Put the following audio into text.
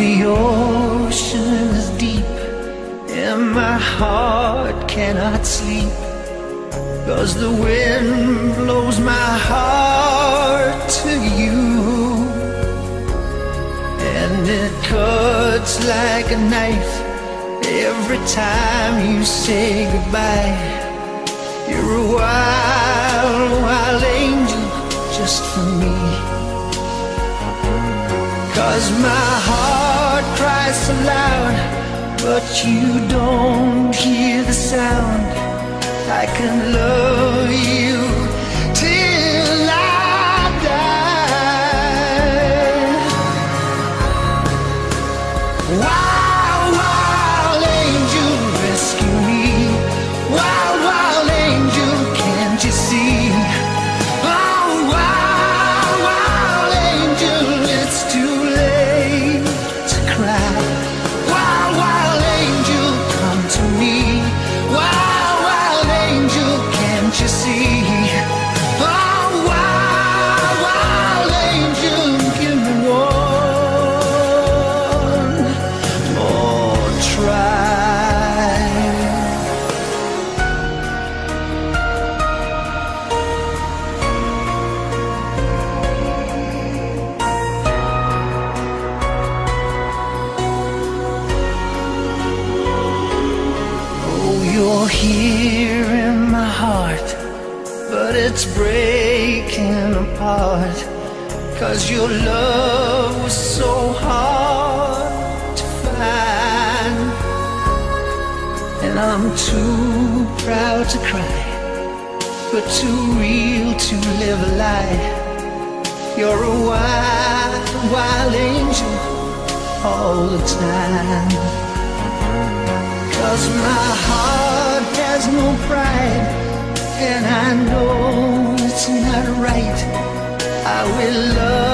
The ocean is deep and my heart cannot sleep. Cause the wind blows my heart to you. And it cuts like a knife every time you say goodbye. You're a wild, wild angel just for me. Cause my heart cries so loud, but you don't hear the sound. I can love you wild, wild angel, try. Oh, you're here in my heart, it's breaking apart. Cause your love was so hard to find. And I'm too proud to cry, but too real to live a lie. You're a wild, wild angel all the time. Cause my heart has no pride, and I know right. I will love